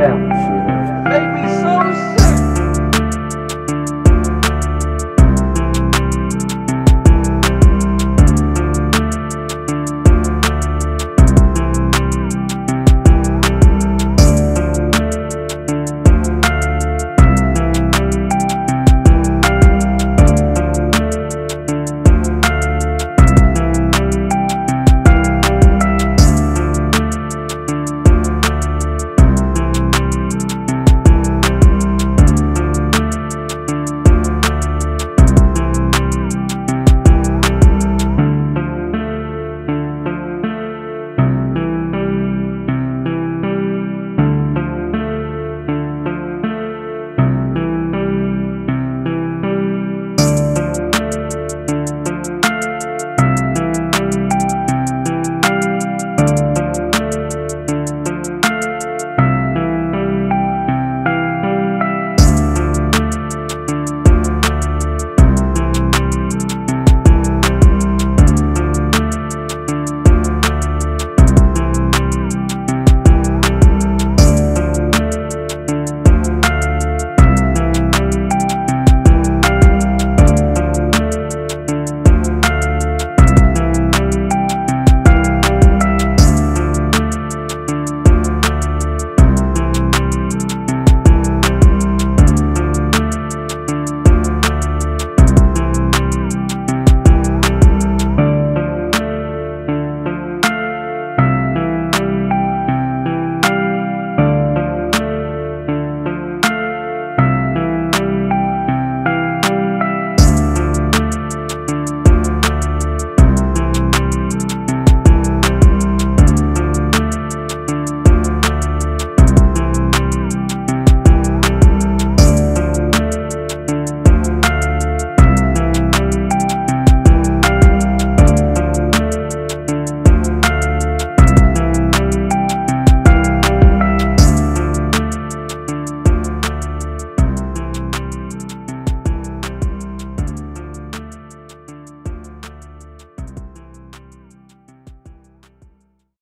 yeah.